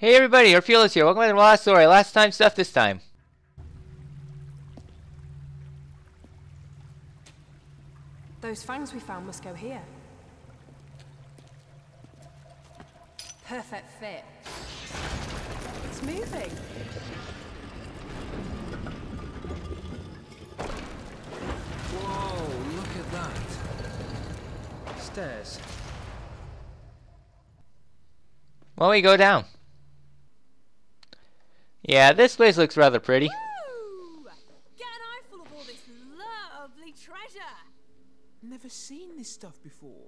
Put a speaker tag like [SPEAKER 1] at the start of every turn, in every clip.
[SPEAKER 1] Hey everybody, Orpheolus here. Welcome to the last story. Last time stuff this time.
[SPEAKER 2] Those fangs we found must go here. Perfect fit. It's moving.
[SPEAKER 3] Whoa, look at that. Stairs.
[SPEAKER 1] Well, we go down. Yeah, this place looks rather pretty.
[SPEAKER 4] Woo! Get an eyeful of all this lovely treasure.
[SPEAKER 5] Never seen this stuff before.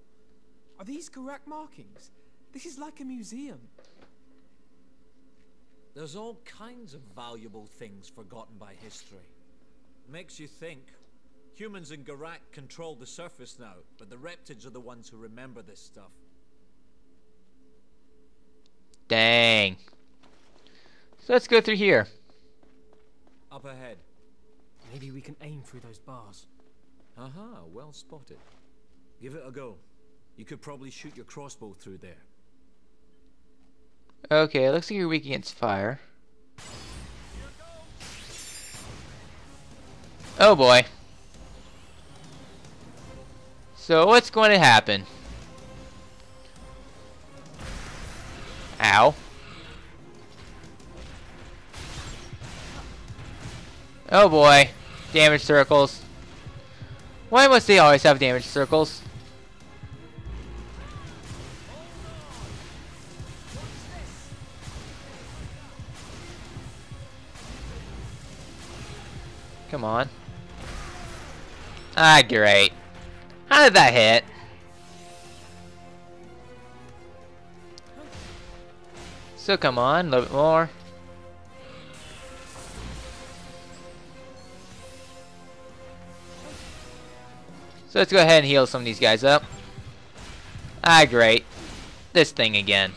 [SPEAKER 5] Are these Gurak markings? This is like a museum.
[SPEAKER 3] There's all kinds of valuable things forgotten by history. Makes you think. Humans in Gurak control the surface now, but the Reptids are the ones who remember this stuff.
[SPEAKER 1] Dang. So let's go through here.
[SPEAKER 3] Up ahead.
[SPEAKER 5] Maybe we can aim through those bars.
[SPEAKER 3] Aha, well spotted. Give it a go. You could probably shoot your crossbow through there.
[SPEAKER 1] Okay, looks like you're weak against fire. Oh boy. So what's going to happen? Ow. Oh boy. Damage circles. Why must they always have damage circles? Come on. Ah, great. How did that hit? So come on, a little bit more. So let's go ahead and heal some of these guys up. Ah, great. This thing again.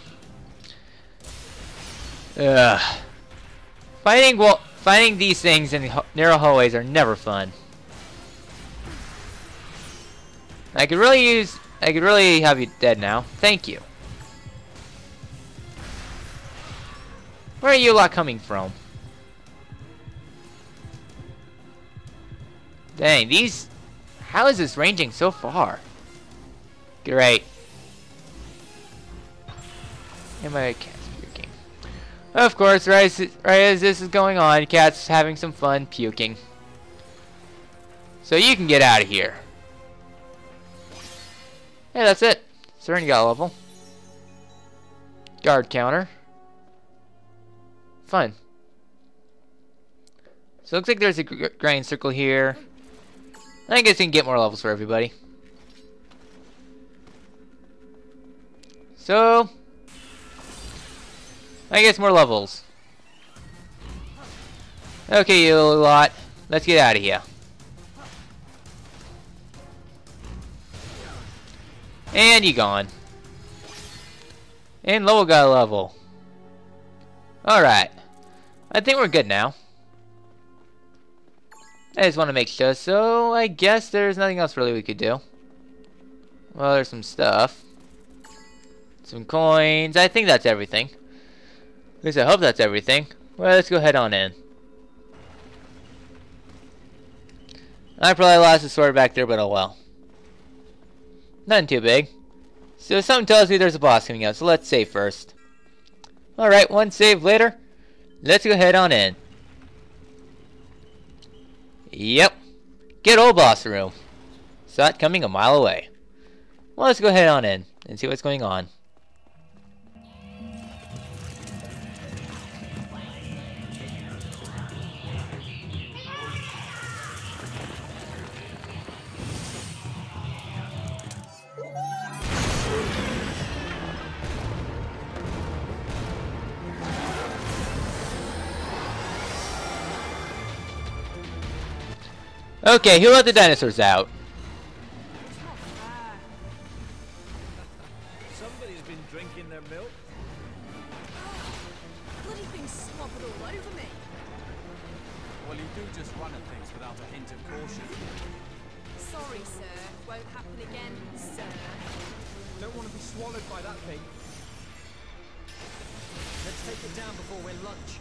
[SPEAKER 1] Ugh. Fighting well, fighting these things in narrow hallways are never fun. I could really use. I could really have you dead now. Thank you. Where are you lot coming from? Dang, these... How is this ranging so far? Great. Am I puking? Of course, right as, right as this is going on, cat's having some fun puking. So you can get out of here. Hey, that's it. Serenity got level. Guard counter. Fun. So it looks like there's a gr grind circle here. I guess we can get more levels for everybody. So, I guess more levels. Okay, you lot. Let's get out of here. And you gone. And Lowell got a level. Alright. I think we're good now. I just want to make sure. So, I guess there's nothing else really we could do. Well, there's some stuff. Some coins. I think that's everything. At least I hope that's everything. Well, let's go head on in. I probably lost the sword back there, but oh well. Nothing too big. So something tells me there's a boss coming out, so let's save first. Alright, one save later. Let's go head on in. Yep. Get old boss room. Saw it coming a mile away. Well, let's go head on in and see what's going on. Okay, who let the dinosaurs out?
[SPEAKER 3] Somebody's been drinking their milk.
[SPEAKER 4] Bloody thing slobbered all over me.
[SPEAKER 5] Well, you do just run at things without a hint of caution.
[SPEAKER 4] Sorry, sir. Won't happen again, sir.
[SPEAKER 5] Don't want to be swallowed by that thing.
[SPEAKER 3] Let's take it down before we lunch.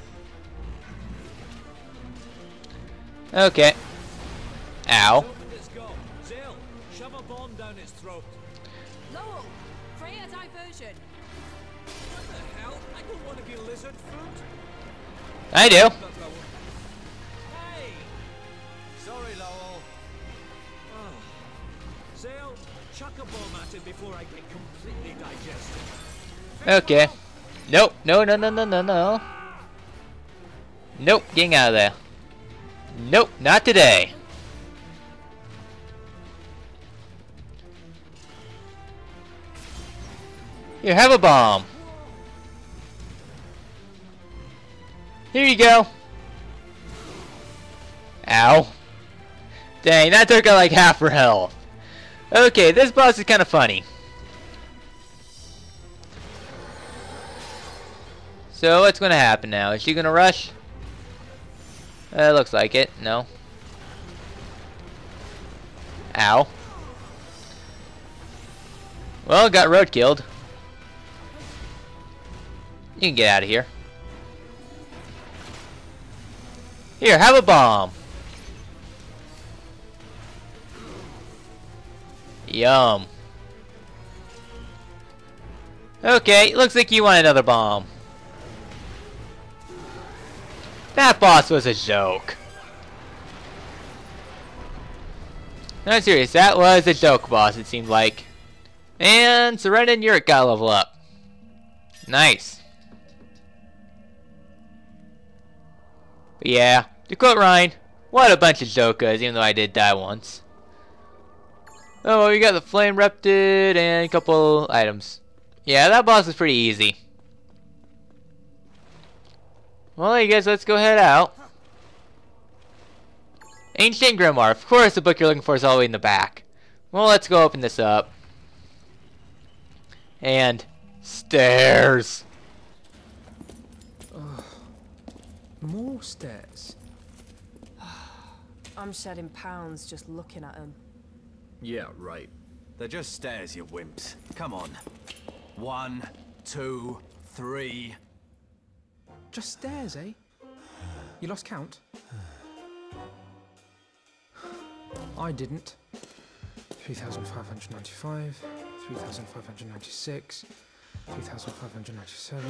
[SPEAKER 1] Okay. Ow.
[SPEAKER 3] I
[SPEAKER 1] do.
[SPEAKER 3] Hey! Sorry, Lowell. Oh. Zael, chuck a bomb at it before I get completely digested.
[SPEAKER 1] Okay. Nope. No, no, no, no, no, no. Nope. Getting out of there. Nope. Not today. Here, have a bomb. Here you go. Ow. Dang, that took out like half her health. Okay, this boss is kind of funny. So what's gonna happen now? Is she gonna rush? Uh, looks like it. No. Ow. Well, got road killed. You can get out of here. Here, have a bomb. Yum. Okay, looks like you want another bomb. That boss was a joke. No, serious, that was a joke boss, it seemed like. And Syrenne and Yurick got level up. Nice. Yeah, to quote Ryan, what a bunch of jokers, even though I did die once. Oh, we got the Flame Reptid and a couple items. Yeah, that boss was pretty easy. Well, you guys, let's go head out. Ancient Grimoire. Of course, the book you're looking for is all the way in the back. Well, let's go open this up. And stairs.
[SPEAKER 5] More stairs.
[SPEAKER 2] I'm shedding pounds just looking at them.
[SPEAKER 6] Yeah, right. They're just stairs, you wimps. Come on. One, two, three.
[SPEAKER 5] Just stairs, eh? You lost count? I didn't. 3,595, 3,596, 3,597.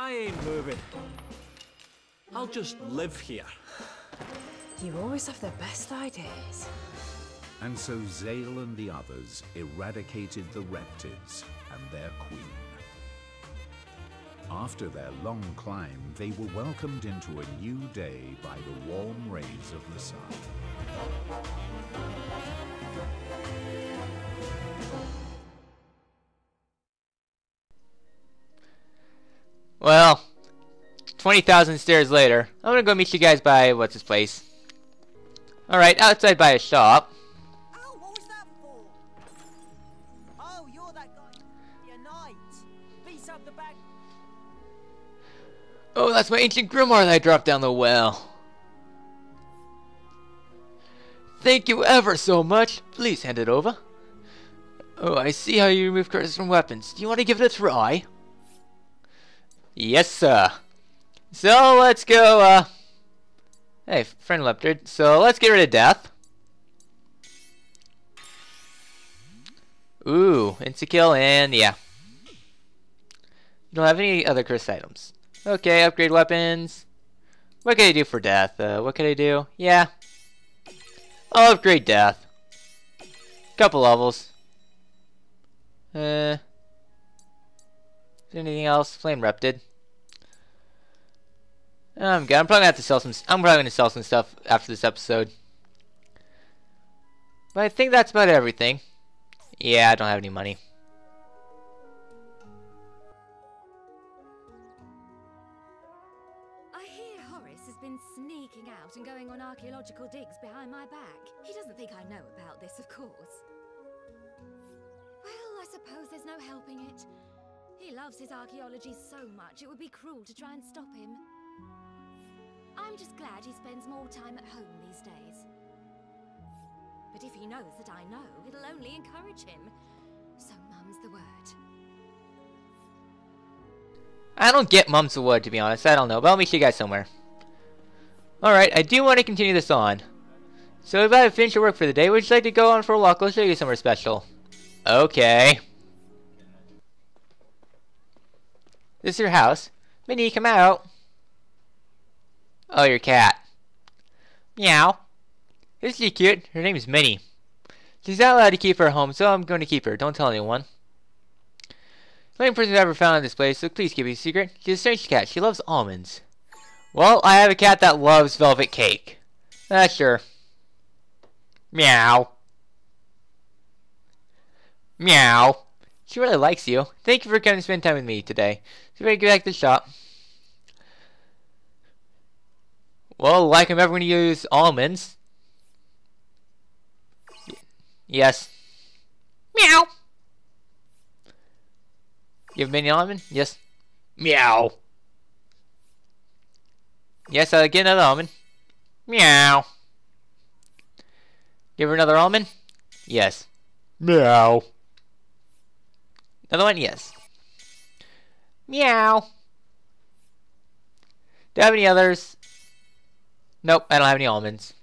[SPEAKER 3] I ain't moving. I'll just live here.
[SPEAKER 2] You always have the best ideas.
[SPEAKER 7] And so Zael and the others eradicated the Reptids and their queen. After their long climb, they were welcomed into a new day by the warm rays of the sun.
[SPEAKER 1] Well, 20,000 stairs later, I'm gonna go meet you guys by, what's his place? Alright, outside by a shop.
[SPEAKER 8] Ow, what was that? Oh, you're that guy. You're knight. Piece up the back.
[SPEAKER 1] Oh, that's my ancient grimoire that I dropped down the well. Thank you ever so much. Please hand it over. Oh, I see how you remove curses from weapons. Do you want to give it a try? Yes, sir. So, let's go, uh... Hey, friend Leptard. So, let's get rid of death. Ooh, insta-kill, and yeah. You don't have any other cursed items. Okay, upgrade weapons. What can I do for death? Uh, what can I do? Yeah. I'll upgrade death. Couple levels. Uh. Anything else? Flame Reptid. I'm good. I'm probably gonna have to sell some. I'm probably gonna sell some stuff after this episode. But I think that's about everything. Yeah, I don't have any money.
[SPEAKER 9] I hear Horace has been sneaking out and going on archaeological digs behind my back. He doesn't think I know about this, of course. Well, I suppose there's no helping it. He loves his archaeology so much, it would be cruel to try and stop him. I'm just glad he spends more time at home these days. But if he knows that I know, it'll only encourage him. So mum's the word.
[SPEAKER 1] I don't get Mums the word, to be honest. I don't know, but I'll meet you guys somewhere. Alright, I do want to continue this on. So if I have finished your work for the day, would you like to go on for a walk? I'll show you somewhere special. Okay. This is your house. Minnie, come out. Oh, your cat. Meow. Isn't she cute? Her name is Minnie. She's not allowed to keep her home, so I'm going to keep her. Don't tell anyone. The only person I've ever found in this place, so please keep it a secret. She's a strange cat. She loves almonds. Well, I have a cat that loves velvet cake. That's sure. Meow. Meow. She really likes you. Thank you for coming to spend time with me today. So we're going to get back to the shop. Well, like I'm ever going to use almonds. Yes. Meow. You have mini almond? Yes. Meow. Yes, I'll get another almond. Meow. Give her another almond? Yes. Meow. Another one? Yes. Meow. Do you have any others? Nope, I don't have any almonds.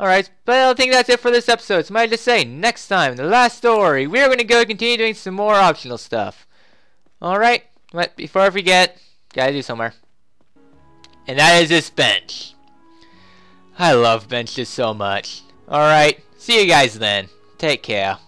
[SPEAKER 1] Alright, but I think that's it for this episode. So I might just say, next time, the last story, we're going to go continue doing some more optional stuff. Alright, but before I forget, gotta do somewhere. And that is this bench. I love benches so much. Alright, see you guys then. Take care.